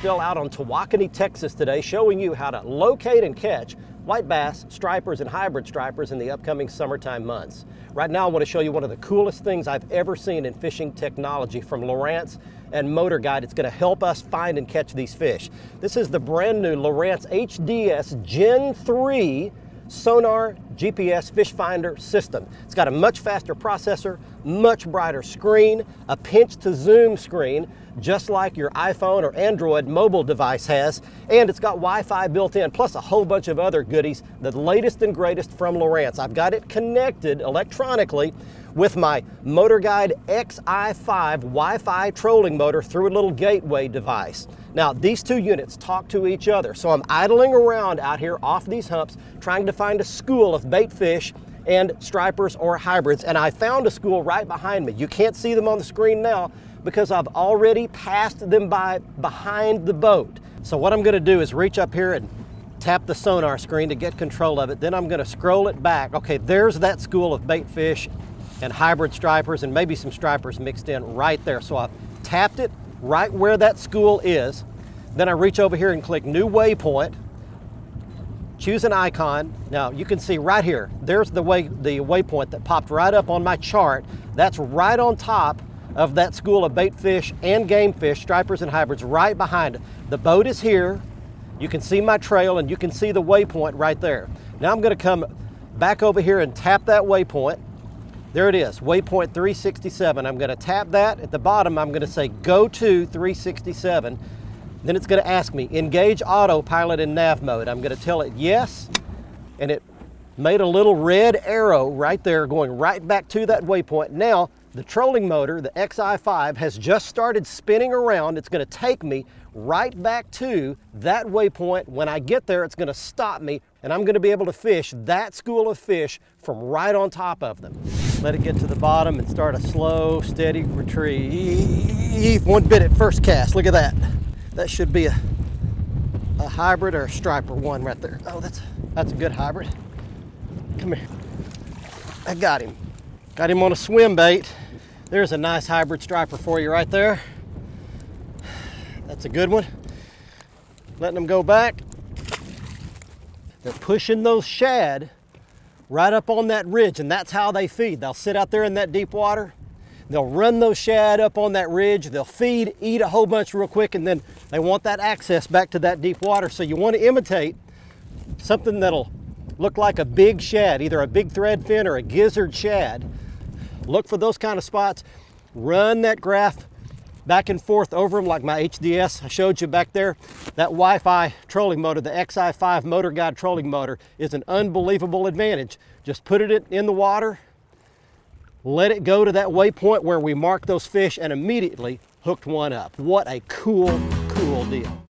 still out on Tawakoni, Texas today, showing you how to locate and catch white bass, stripers, and hybrid stripers in the upcoming summertime months. Right now, I want to show you one of the coolest things I've ever seen in fishing technology from Lowrance and MotorGuide. It's going to help us find and catch these fish. This is the brand new Lowrance HDS Gen 3 sonar GPS fish finder system. It's got a much faster processor, much brighter screen, a pinch to zoom screen, just like your iPhone or Android mobile device has, and it's got Wi-Fi built in, plus a whole bunch of other goodies, the latest and greatest from Lowrance. I've got it connected electronically with my Motor Guide Xi5 Wi-Fi trolling motor through a little gateway device. Now, these two units talk to each other, so I'm idling around out here off these humps trying to find a school of bait fish and stripers or hybrids, and I found a school right behind me. You can't see them on the screen now because I've already passed them by behind the boat. So what I'm gonna do is reach up here and tap the sonar screen to get control of it. Then I'm gonna scroll it back. Okay, there's that school of bait fish and hybrid stripers and maybe some stripers mixed in right there. So I've tapped it right where that school is. Then I reach over here and click new waypoint, choose an icon. Now you can see right here, there's the way the waypoint that popped right up on my chart. That's right on top of that school of bait fish and game fish, stripers and hybrids right behind it. The boat is here. You can see my trail and you can see the waypoint right there. Now I'm gonna come back over here and tap that waypoint. There it is, waypoint 367. I'm gonna tap that. At the bottom, I'm gonna say go to 367. Then it's gonna ask me, engage autopilot in nav mode. I'm gonna tell it yes, and it made a little red arrow right there going right back to that waypoint. Now, the trolling motor, the Xi5, has just started spinning around. It's gonna take me right back to that waypoint. When I get there, it's gonna stop me and I'm gonna be able to fish that school of fish from right on top of them. Let it get to the bottom and start a slow, steady retrieve. One bit at first cast, look at that. That should be a, a hybrid or a striper one right there. Oh, that's, that's a good hybrid. Come here. I got him. Got him on a swim bait. There's a nice hybrid striper for you right there. That's a good one. Letting them go back. They're pushing those shad right up on that ridge and that's how they feed. They'll sit out there in that deep water. They'll run those shad up on that ridge. They'll feed, eat a whole bunch real quick and then they want that access back to that deep water. So you want to imitate something that'll look like a big shad, either a big thread fin or a gizzard shad. Look for those kind of spots. Run that graph back and forth over them like my HDS I showed you back there. That Wi-Fi trolling motor, the Xi5 Motor Guide trolling motor is an unbelievable advantage. Just put it in the water, let it go to that waypoint where we mark those fish and immediately hooked one up. What a cool, cool deal.